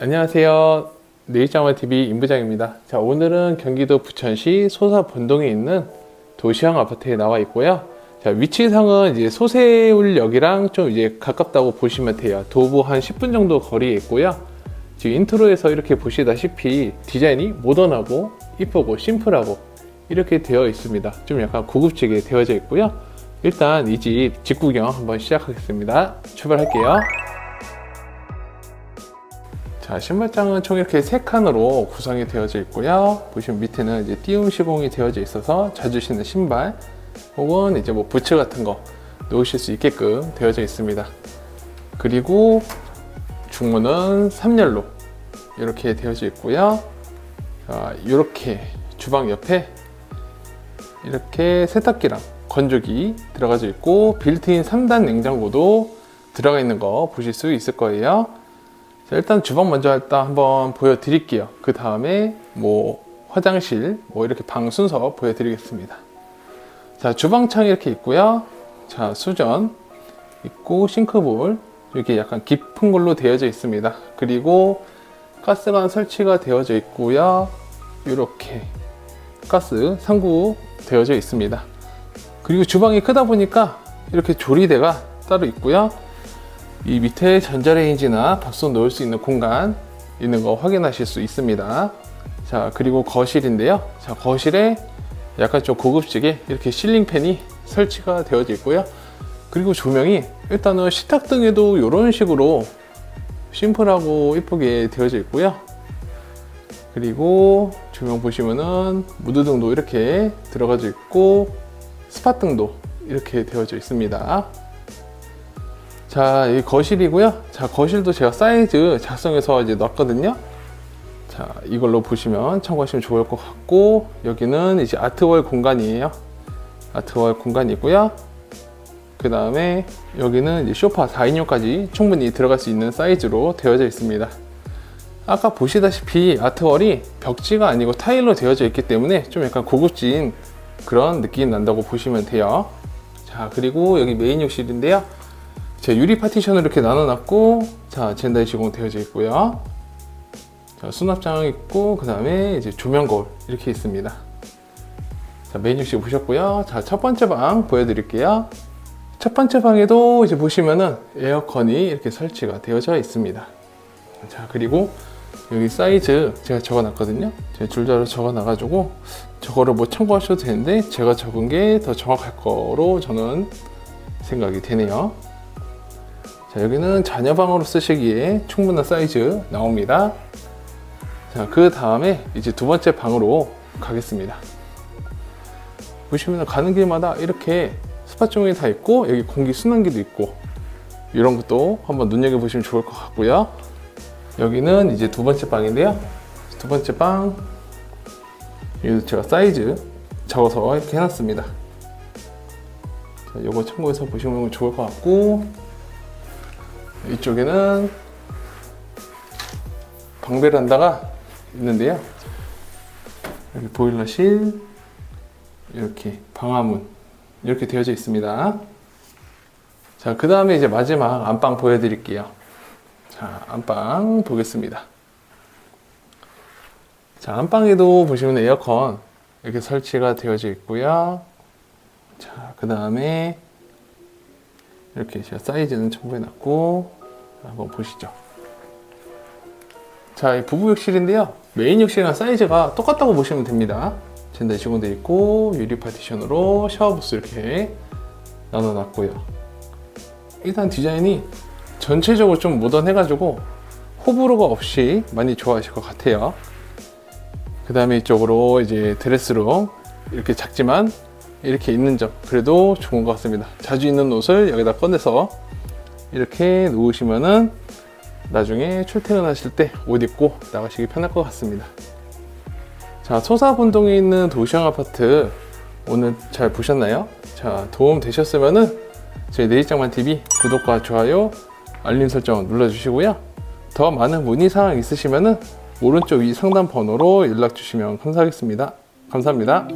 안녕하세요. 내일장화TV 임부장입니다. 자, 오늘은 경기도 부천시 소사 본동에 있는 도시형 아파트에 나와 있고요. 자, 위치상은 이제 소새울역이랑 좀 이제 가깝다고 보시면 돼요. 도보 한 10분 정도 거리에 있고요. 지금 intro에서 이렇게 보시다시피 디자인이 모던하고 이쁘고 심플하고 이렇게 되어 있습니다. 좀 약간 고급지게 되어져 있고요. 일단 이 집 집구경 한번 시작하겠습니다. 출발할게요. 자, 신발장은 총 이렇게 세 칸으로 구성이 되어져 있고요. 보시면 밑에는 이제 띄움 시공이 되어져 있어서 자주 신는 신발 혹은 이제 뭐 부츠 같은 거 놓으실 수 있게끔 되어져 있습니다. 그리고 중문은 3열로 이렇게 되어져 있고요. 자, 이렇게 주방 옆에 이렇게 세탁기랑 건조기 들어가져 있고 빌트인 3단 냉장고도 들어가 있는 거 보실 수 있을 거예요. 자, 일단 주방 먼저 일단 한번 보여드릴게요. 그 다음에 뭐 화장실 뭐 이렇게 방 순서 보여드리겠습니다. 자 주방창 이렇게 있고요. 자 수전 있고 싱크볼 이렇게 약간 깊은 걸로 되어져 있습니다. 그리고 가스관 설치가 되어져 있고요. 이렇게 가스 상구 되어져 있습니다. 그리고 주방이 크다 보니까 이렇게 조리대가 따로 있고요. 이 밑에 전자레인지나 밥솥 넣을 수 있는 공간 있는 거 확인하실 수 있습니다. 자, 그리고 거실인데요. 자, 거실에 약간 좀 고급지게 이렇게 실링팬이 설치가 되어져 있고요. 그리고 조명이 일단은 식탁등에도 이런 식으로 심플하고 이쁘게 되어져 있고요. 그리고 조명 보시면은 무드등도 이렇게 들어가져 있고 스팟등도 이렇게 되어져 있습니다. 자, 이 거실이고요. 자, 거실도 제가 사이즈 작성해서 이제 넣었거든요. 자, 이걸로 보시면 참고하시면 좋을 것 같고 여기는 이제 아트월 공간이에요. 아트월 공간이고요. 그 다음에 여기는 이제 소파 4인용까지 충분히 들어갈 수 있는 사이즈로 되어져 있습니다. 아까 보시다시피 아트월이 벽지가 아니고 타일로 되어져 있기 때문에 좀 약간 고급진 그런 느낌 난다고 보시면 돼요. 자, 그리고 여기 메인 욕실인데요. 제 유리 파티션으로 이렇게 나눠놨고 자 젠다이 시공 되어져 있고요. 자, 수납장 있고 그 다음에 이제 조명 거울 이렇게 있습니다. 자 욕실 보셨고요. 자 첫 번째 방 보여드릴게요. 첫 번째 방에도 이제 보시면은 에어컨이 이렇게 설치가 되어져 있습니다. 자 그리고 여기 사이즈 제가 적어놨거든요. 제가 줄자로 적어놔가지고 저거를 뭐 참고하셔도 되는데 제가 적은 게 더 정확할 거로 저는 생각이 되네요 자, 여기는 자녀방으로 쓰시기에 충분한 사이즈 나옵니다. 자, 그 다음에 이제 두 번째 방으로 가겠습니다. 보시면 가는 길마다 이렇게 스팟종이 다 있고 여기 공기 순환기도 있고 이런 것도 한번 눈여겨보시면 좋을 것 같고요. 여기는 이제 두 번째 방인데요. 두 번째 방 여기도 제가 사이즈 적어서 이렇게 해놨습니다. 자, 이거 참고해서 보시면 좋을 것 같고 이쪽에는 방베란다가 있는데요. 여기 보일러실, 이렇게 방화문 이렇게 되어져 있습니다. 자, 그 다음에 이제 마지막 안방 보여드릴게요. 자, 안방 보겠습니다. 자, 안방에도 보시면 에어컨 이렇게 설치가 되어져 있고요. 자, 그 다음에 이렇게 제가 사이즈는 첨부해 놨고 한번 보시죠. 자 부부 욕실인데요. 메인 욕실이랑 사이즈가 똑같다고 보시면 됩니다. 젠다이 시공되어 있고 유리 파티션으로 샤워부스 이렇게 나눠 놨고요. 일단 디자인이 전체적으로 좀 모던해 가지고 호불호가 없이 많이 좋아하실 것 같아요. 그 다음에 이쪽으로 이제 드레스룸 이렇게 작지만 이렇게 있는 점 그래도 좋은 것 같습니다. 자주 입는 옷을 여기다 꺼내서 이렇게 놓으시면은 나중에 출퇴근하실 때 옷 입고 나가시기 편할 것 같습니다. 자 소사분동에 있는 도시형 아파트 오늘 잘 보셨나요? 자 도움 되셨으면은 저희 내일장만TV 구독과 좋아요 알림 설정 눌러주시고요. 더 많은 문의사항 있으시면은 오른쪽 위 상담 번호로 연락 주시면 감사하겠습니다. 감사합니다